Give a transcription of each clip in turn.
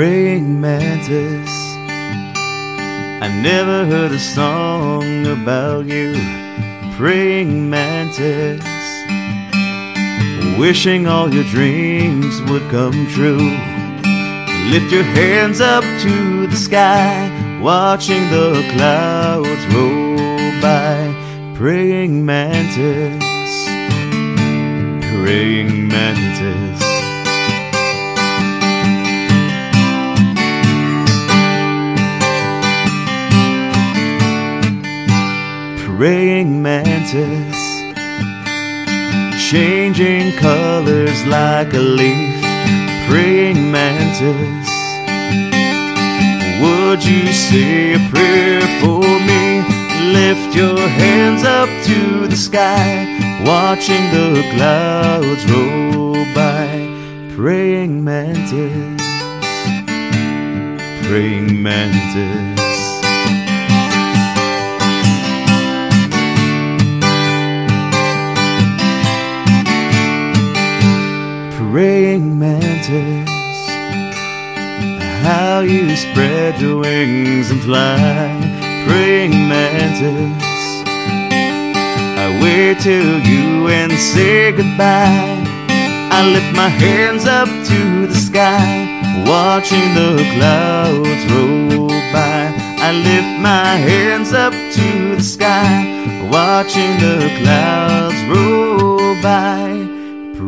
praying mantis. I never heard a song about you, praying mantis. Wishing all your dreams would come true. Lift your hands up to the sky, watching the clouds roll by. Praying mantis, praying mantis. Praying mantis, changing colors like a leaf. Praying mantis, would you say a prayer for me? Lift your hands up to the sky, watching the clouds roll by. Praying mantis, praying mantis. Praying mantis. How you spread your wings and fly, praying mantis. I wait till you and say goodbye. I lift my hands up to the sky, watching the clouds roll by. I lift my hands up to the sky, watching the clouds roll by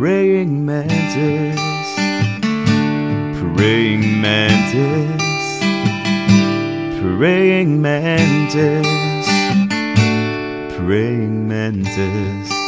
praying mantis, praying mantis, praying mantis, praying mantis.